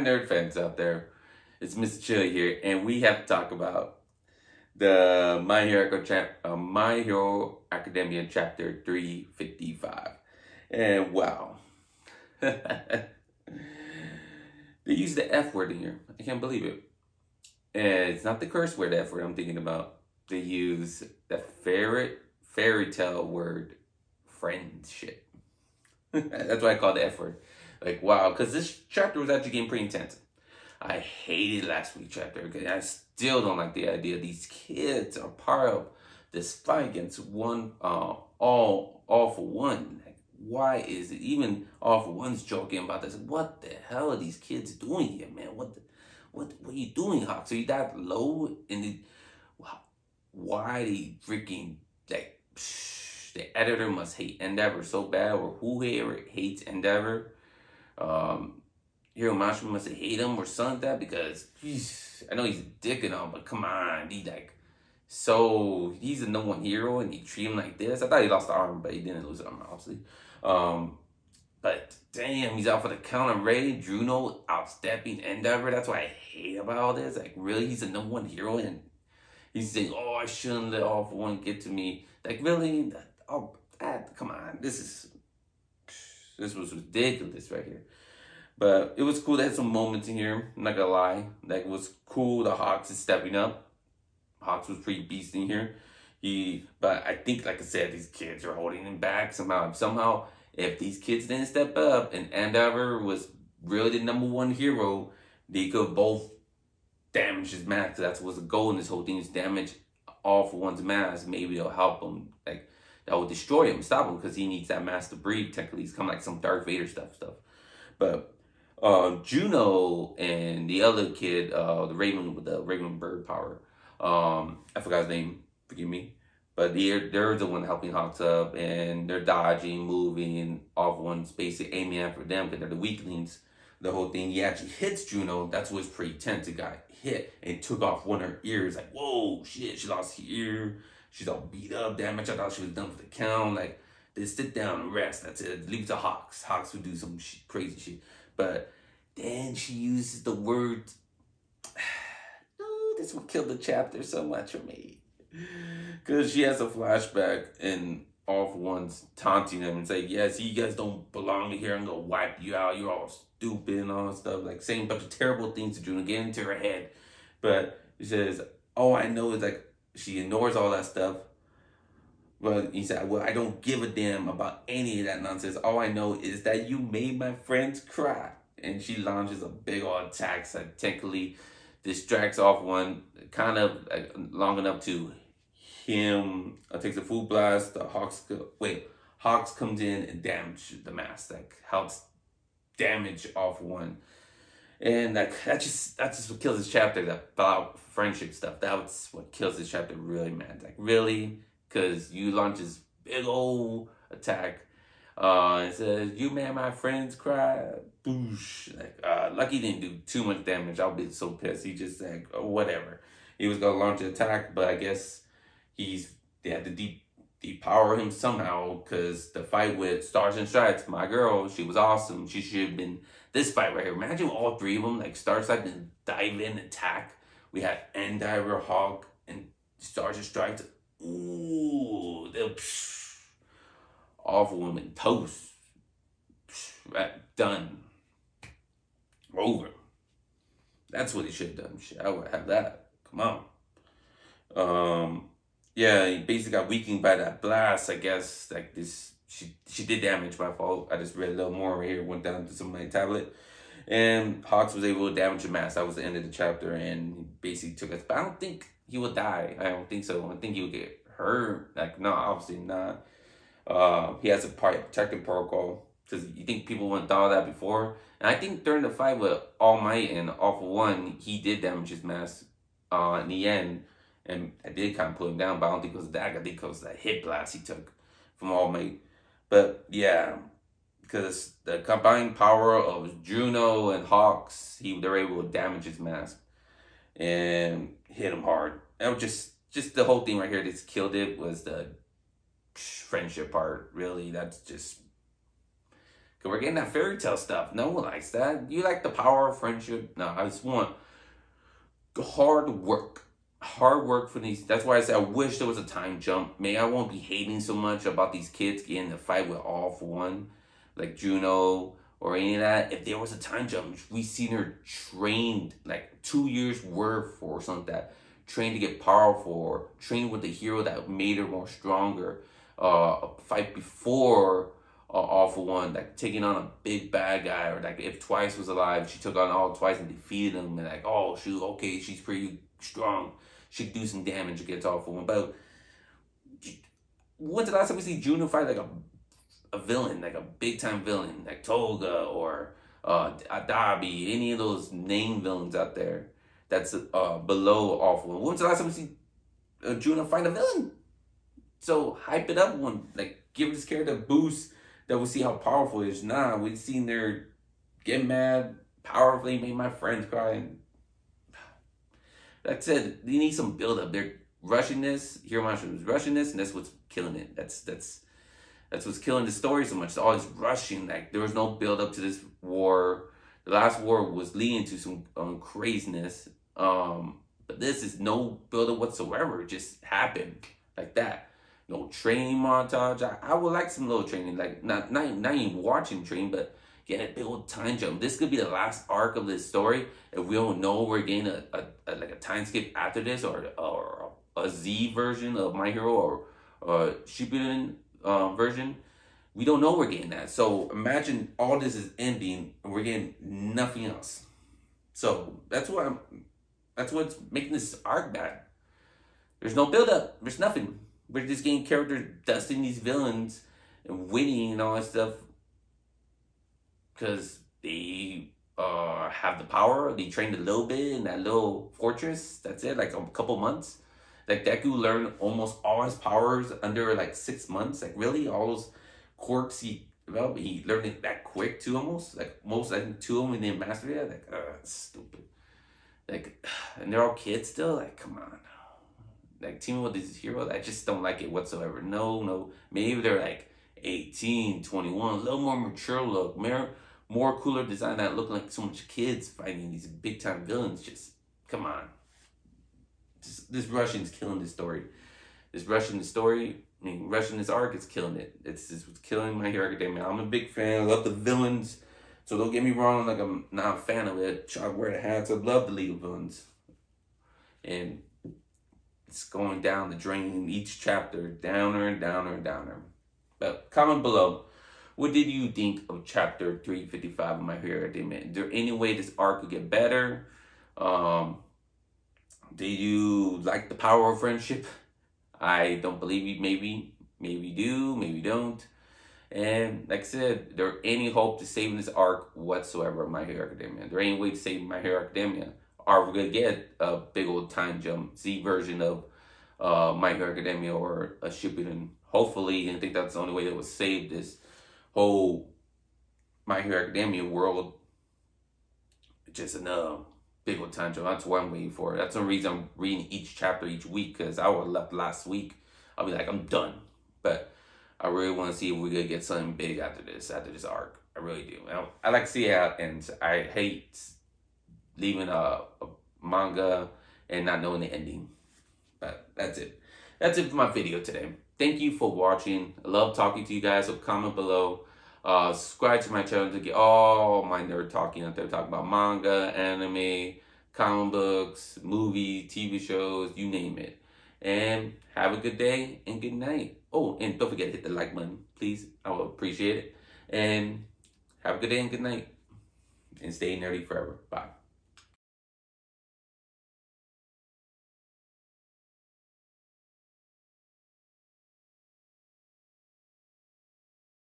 my nerd fans out there. It's Mr. Chili here, and we have to talk about the My Hero, chap- uh, My Hero Academia chapter 355. And wow. they use the F word in here. I can't believe it. And it's not the curse word F word I'm thinking about. They use the fairy, fairy tale word friendship. That's why I call the F word. Like, wow, because this chapter was actually getting pretty intense. I hated last week's chapter because I still don't like the idea these kids are part of this fight against one, uh, all, all for one. Like, why is it even all for one's joking about this? What the hell are these kids doing here, man? What, the, what, what are you doing, Hawk? Are you that low? And the, why they freaking like? Psh, the editor must hate Endeavor so bad, or whoever hates Endeavor um, Hiro Mashima must hate him or something like that because I know he's a dick and all, but come on, he like, so he's a no one hero and he treat him like this. I thought he lost the arm, but he didn't lose the arm, obviously. Um, but damn, he's out for the count of Ray, Juno outstepping Endeavor. That's what I hate about all this. Like, really, he's a number one hero and he's saying, oh, I shouldn't let all for one get to me. Like, really? Oh, that, come on, this is this was ridiculous right here. But it was cool. They had some moments in here. I'm not gonna lie. It was cool. The Hawks is stepping up. Hawks was pretty beast in here. He, but I think, like I said, these kids are holding him back somehow. Somehow, if these kids didn't step up and Endeavor was really the number one hero, they could both damage his mask. That's what's the goal in this whole thing is damage all for one's mask. Maybe it'll help him. Like that will destroy him, stop him, because he needs that mask to. Technically, he's kind of like some Darth Vader stuff, stuff. But uh, Juno and the other kid, uh, the Raven with the Raven bird power, um, I forgot his name. Forgive me. But they're they're the one helping Hawks up, and they're dodging, moving off one's basically aiming after them because they're the weaklings. The whole thing, he actually hits Juno. That's what's pretty tense. It got hit and took off one of her ears. Like, whoa, shit, she lost her ear. She's all beat up, damaged. I thought she was done for the count. Like, they sit down and rest. That's it. Leave it to Hawks. Hawks would do some crazy shit. But then she uses the word. oh, this will kill the chapter so much for me. Because she has a flashback and all for one's taunting them and say, Yes, you guys don't belong here. I'm going to wipe you out. You're all stupid and all that stuff. Like saying a bunch of terrible things to June, get into her head. But she says, All I know is like, she ignores all that stuff. But he said, Well, I don't give a damn about any of that nonsense. All I know is that you made my friends cry. And she launches a big old attack technically distracts off one kind of long enough to him uh, takes a full blast. The Hawks wait, Hawks comes in and damages the mask, like helps damage off one. And like that just that just what kills this chapter. That about friendship stuff. That's what kills this chapter really, man. Like really, because you launch this big old attack. Uh, it says you made my friends cry. Boosh. Like uh, Lucky didn't do too much damage. I'll be so pissed. He just like oh, whatever. He was gonna launch an attack, but I guess he's they had to deep depower him somehow because the fight with Stars and Stripes, my girl, she was awesome. She should have been this fight right here. Imagine all three of them, like Stars and dive in, attack. We had Endeavor, Hawk, and Stars and Stripes. Ooh, they're awful woman toast. right, done. Over. That's what he should have done. Shit, I would have that. Come on. Um, yeah, he basically got weakened by that blast. I guess like this, she she did damage by fault. I just read a little more right here. Went down to some of my tablet, and Hawks was able to damage the mask. That was the end of the chapter, and he basically took us. But I don't think he would die. I don't think so. I think he would get hurt. Like no, obviously not. Uh, he has a protective protocol because you think people wouldn't thought of that before. And I think during the fight with All Might and All For One, he did damage his mask. Uh, in the end and I did kind of put him down, but I don't think it was that. I think it was that hit blast he took from All Might. But yeah, because the combined power of Juno and Hawks, he they were able to damage his mask and hit him hard. And just just the whole thing right here that's killed it was the friendship part. Really, that's just Cause we're getting that fairy tale stuff. No one likes that. You like the power of friendship. No, I just want hard work. Hard work for these. That's why I said I wish there was a time jump. Maybe I won't be hating so much about these kids getting in a fight with all for one, like Juno or any of that. If there was a time jump, we seen her trained like two years worth or something that, trained to get powerful, or trained with the hero that made her more stronger. Uh, a fight before all one, like taking on a big bad guy, or like if Twice was alive, she took on all Twice and defeated him, and like, oh shoot, okay, she's pretty strong, she could do some damage against for one. But when's the last time we see Juno fight like a a villain, like a big time villain, like Toga or uh Adabi, any of those name villains out there that's uh below awful. one? When's the last time we see uh, Juno fight a villain? So hype it up one, like give this character a boost that we see how powerful it is. Nah, we've seen their get mad, powerfully made my friends cry. And that's it. They need some build up. They're rushing this. Hero Monster rushing this, and that's what's killing it. That's that's that's what's killing the story so much. All this rushing, like there was no build up to this war. The last war was leading to some um, craziness. Um, but this is no build up whatsoever. It just happened like that no training montage. I, I would like some little training, like not not not even watching train, but get a big old time jump. This could be the last arc of this story. If we don't know we're getting a, a, a like a time skip after this, or or a Z version of My Hero, or or Shippuden uh, version, we don't know we're getting that. So imagine all this is ending and we're getting nothing else. So that's what I'm. That's what's making this arc bad. There's no build up. There's nothing. We're just getting characters dusting these villains and winning and all that stuff because they uh, have the power. They trained a little bit in that little fortress. That's it, like a couple months. Like Deku learned almost all his powers under like six months. Like really, all those quirks he developed, he learned it that quick too. Almost like most, think two of them he didn't master it. Like, uh, stupid. Like, and they're all kids still. Like, come on like teaming with these heroes, I just don't like it whatsoever. No, no. Maybe they're like 18, 21, a little more mature look, more, more cooler design, not looking like so much kids fighting these big time villains. Just come on. Just, this Russian's killing this story. This Russian story, I mean, Russian this arc is killing it. It's, it's killing my Hero Academia. I'm a big fan. I love the villains. So don't get me wrong, like I'm not a fan of it. I wear the hats. I love the League of Villains. And it's going down the drain each chapter, downer and downer and downer. But comment below, what did you think of chapter 355 of My Hero Academia? Is there any way this arc could get better? Um, did you like the power of friendship? I don't believe you. Maybe, maybe do, maybe don't. And like I said, there any hope to saving this arc whatsoever of My Hero Academia? There any way to save My Hero Academia? Are we gonna get a big old time jump Z version of uh, My Hero Academia or a Shippuden? Hopefully, and I think that's the only way that would save this whole My Hero Academia world. Just another big old time jump. That's what I'm waiting for. That's the reason I'm reading each chapter each week because I have left last week. I'll be like, I'm done. But I really want to see if we could get something big after this, after this arc. I really do. I, I like to see it and I hate leaving a, a manga and not knowing the ending. But that's it. That's it for my video today. Thank you for watching. I love talking to you guys. So comment below. Uh, subscribe to my channel to get all my nerd talking out there. Talking about manga, anime, comic books, movies, TV shows, you name it. And have a good day and good night. Oh, and don't forget to hit the like button, please. I will appreciate it. And have a good day and good night. And stay nerdy forever. Bye.